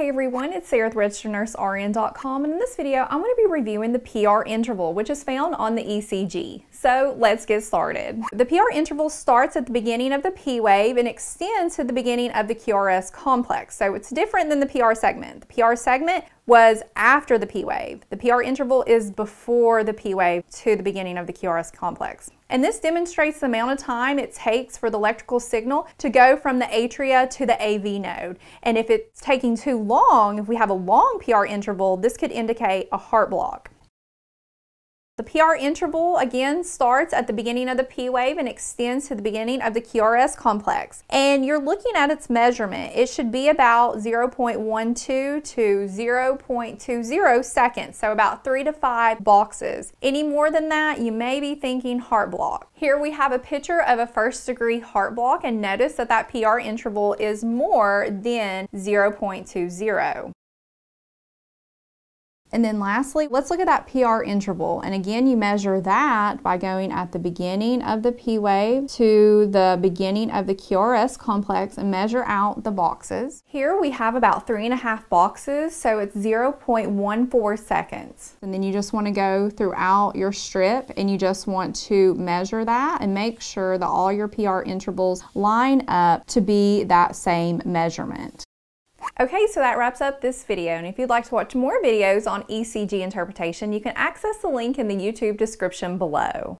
Hey everyone, it's Sarah with RegisteredNurseRN.com and in this video I'm going to be reviewing the PR interval which is found on the ECG. So let's get started. The PR interval starts at the beginning of the P wave and extends to the beginning of the QRS complex. So it's different than the PR segment. The PR segment was after the P wave. The PR interval is before the P wave to the beginning of the QRS complex. And this demonstrates the amount of time it takes for the electrical signal to go from the atria to the AV node. And if it's taking too long, if we have a long PR interval, this could indicate a heart block. The PR interval again starts at the beginning of the P wave and extends to the beginning of the QRS complex. And you're looking at its measurement. It should be about 0.12 to 0.20 seconds, so about three to five boxes. Any more than that, you may be thinking heart block. Here we have a picture of a first degree heart block and notice that that PR interval is more than 0.20. And then lastly, let's look at that PR interval. And again, you measure that by going at the beginning of the P wave to the beginning of the QRS complex and measure out the boxes. Here we have about three and a half boxes, so it's 0.14 seconds. And then you just want to go throughout your strip and you just want to measure that and make sure that all your PR intervals line up to be that same measurement. Okay, so that wraps up this video. And if you'd like to watch more videos on ECG interpretation, you can access the link in the YouTube description below.